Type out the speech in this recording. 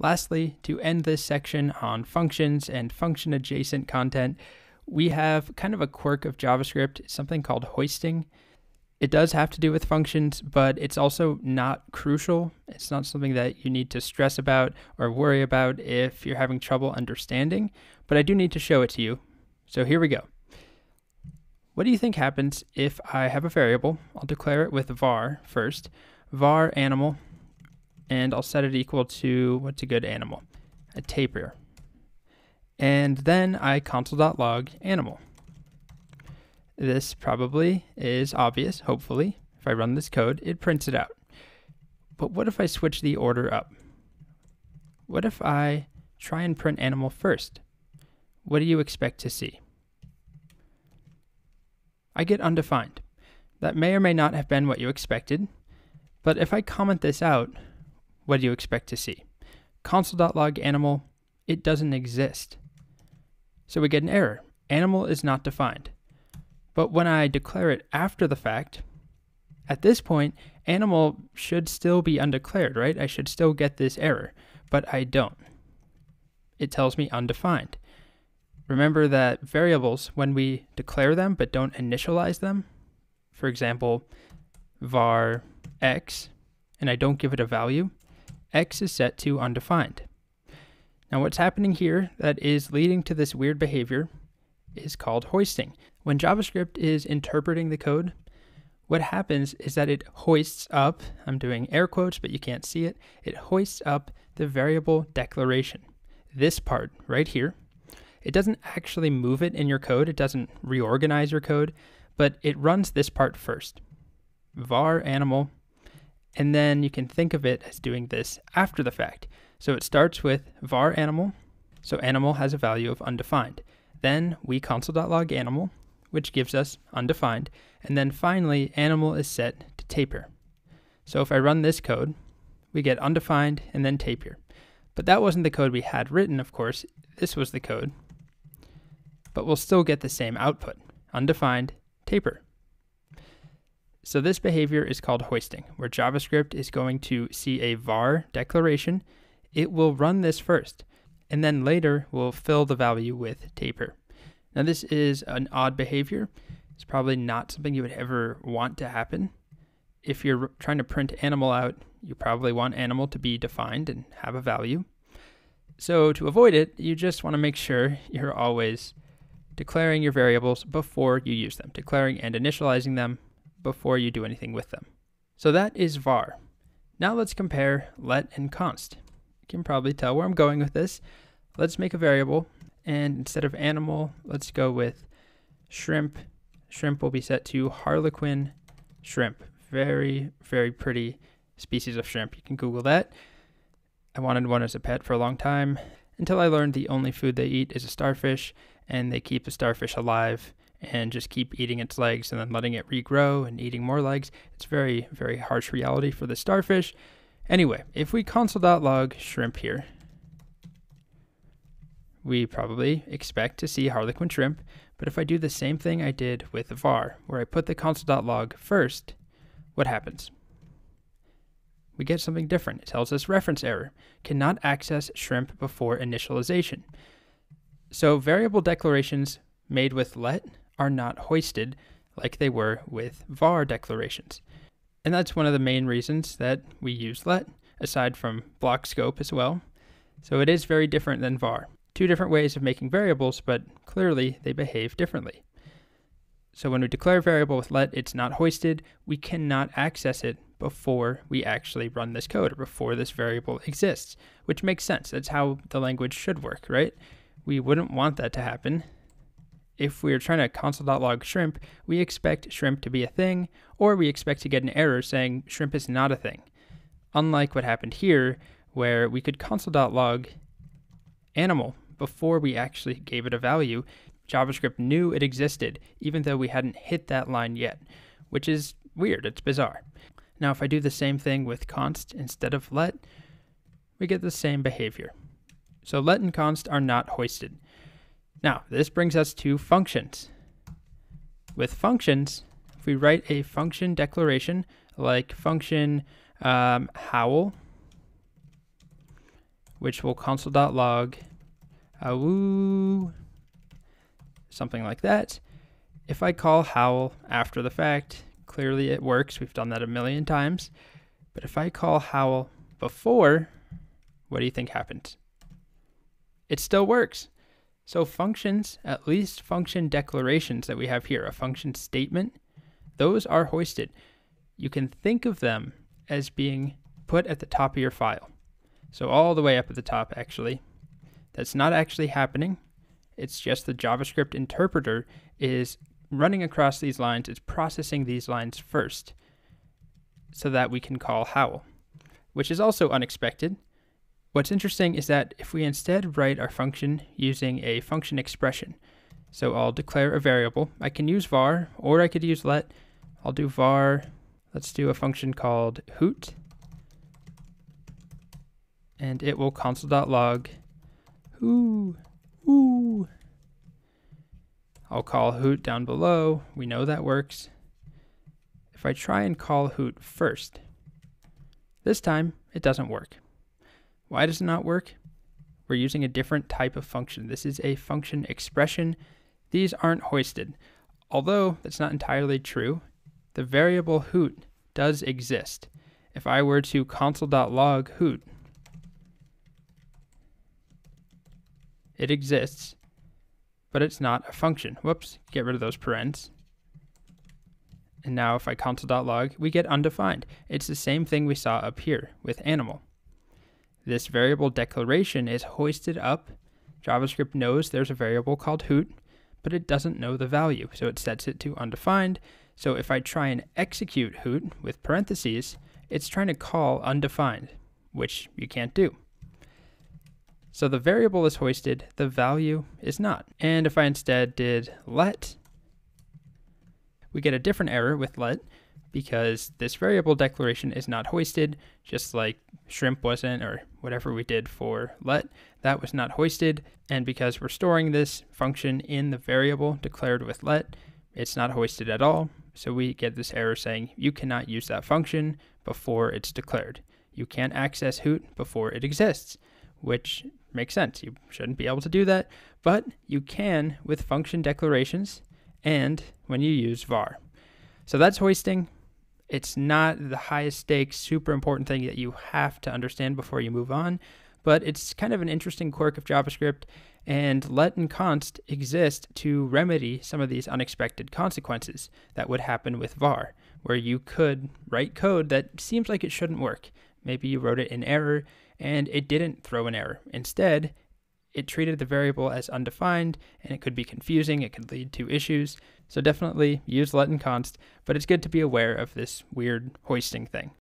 Lastly, to end this section on functions and function adjacent content, we have kind of a quirk of JavaScript, something called hoisting. It does have to do with functions, but it's also not crucial. It's not something that you need to stress about or worry about if you're having trouble understanding, but I do need to show it to you. So here we go. What do you think happens if I have a variable? I'll declare it with var first, var animal, and I'll set it equal to what's a good animal? A tapir. And then I console.log animal. This probably is obvious, hopefully. If I run this code, it prints it out. But what if I switch the order up? What if I try and print animal first? What do you expect to see? I get undefined. That may or may not have been what you expected, but if I comment this out, what do you expect to see? Console.log animal, it doesn't exist. So we get an error. Animal is not defined. But when I declare it after the fact, at this point, animal should still be undeclared, right? I should still get this error, but I don't. It tells me undefined. Remember that variables, when we declare them but don't initialize them, for example, var x, and I don't give it a value, x is set to undefined. Now what's happening here that is leading to this weird behavior is called hoisting. When JavaScript is interpreting the code, what happens is that it hoists up, I'm doing air quotes, but you can't see it, it hoists up the variable declaration. This part right here. It doesn't actually move it in your code, it doesn't reorganize your code, but it runs this part first. var animal, and then you can think of it as doing this after the fact. So it starts with var animal, so animal has a value of undefined. Then we console.log animal, which gives us undefined. And then finally, animal is set to tapir. So if I run this code, we get undefined and then tapir. But that wasn't the code we had written, of course. This was the code. But we'll still get the same output, undefined, tapir. So this behavior is called hoisting, where JavaScript is going to see a var declaration. It will run this first and then later we'll fill the value with tapir. Now this is an odd behavior. It's probably not something you would ever want to happen. If you're trying to print animal out, you probably want animal to be defined and have a value. So to avoid it, you just want to make sure you're always declaring your variables before you use them, declaring and initializing them before you do anything with them. So that is var. Now let's compare let and const You can probably tell where I'm going with this. Let's make a variable, and instead of animal, let's go with shrimp. Shrimp will be set to harlequin shrimp. Very, very pretty species of shrimp. You can Google that. I wanted one as a pet for a long time until I learned the only food they eat is a starfish, and they keep the starfish alive and just keep eating its legs and then letting it regrow and eating more legs. It's very, very harsh reality for the starfish. Anyway, if we console.log shrimp here, we probably expect to see harlequin shrimp, but if I do the same thing I did with var, where I put the console.log first, what happens? We get something different. It tells us reference error, cannot access shrimp before initialization. So variable declarations made with let are not hoisted like they were with var declarations. And that's one of the main reasons that we use let, aside from block scope as well. So it is very different than var. Two different ways of making variables, but clearly they behave differently. So when we declare a variable with let, it's not hoisted. We cannot access it before we actually run this code or before this variable exists, which makes sense. That's how the language should work, right? We wouldn't want that to happen if we're trying to console.log shrimp, we expect shrimp to be a thing, or we expect to get an error saying shrimp is not a thing. Unlike what happened here, where we could console.log animal before we actually gave it a value, JavaScript knew it existed, even though we hadn't hit that line yet, which is weird, it's bizarre. Now, if I do the same thing with const instead of let, we get the same behavior. So let and const are not hoisted. Now, this brings us to functions. With functions, if we write a function declaration like function um, howl, which will console.log something like that. If I call howl after the fact, clearly it works. We've done that a million times. But if I call howl before, what do you think happens? It still works. So functions, at least function declarations that we have here, a function statement, those are hoisted. You can think of them as being put at the top of your file. So all the way up at the top, actually. That's not actually happening. It's just the JavaScript interpreter is running across these lines, it's processing these lines first so that we can call howl, which is also unexpected. What's interesting is that if we instead write our function using a function expression, so I'll declare a variable, I can use var or I could use let. I'll do var, let's do a function called hoot, and it will console.log Ooh, ooh. I'll call hoot down below. We know that works. If I try and call hoot first, this time it doesn't work. Why does it not work? We're using a different type of function. This is a function expression. These aren't hoisted. Although that's not entirely true, the variable hoot does exist. If I were to console.log hoot, It exists, but it's not a function. Whoops, get rid of those parens. And now if I console.log, we get undefined. It's the same thing we saw up here with animal. This variable declaration is hoisted up. JavaScript knows there's a variable called hoot, but it doesn't know the value, so it sets it to undefined. So if I try and execute hoot with parentheses, it's trying to call undefined, which you can't do. So the variable is hoisted, the value is not. And if I instead did let, we get a different error with let because this variable declaration is not hoisted, just like shrimp wasn't or whatever we did for let, that was not hoisted. And because we're storing this function in the variable declared with let, it's not hoisted at all. So we get this error saying you cannot use that function before it's declared. You can't access hoot before it exists, which makes sense. You shouldn't be able to do that, but you can with function declarations and when you use var. So that's hoisting. It's not the highest stakes, super important thing that you have to understand before you move on, but it's kind of an interesting quirk of JavaScript. And let and const exist to remedy some of these unexpected consequences that would happen with var, where you could write code that seems like it shouldn't work. Maybe you wrote it in error and it didn't throw an error. Instead, it treated the variable as undefined and it could be confusing, it could lead to issues. So definitely use let and const, but it's good to be aware of this weird hoisting thing.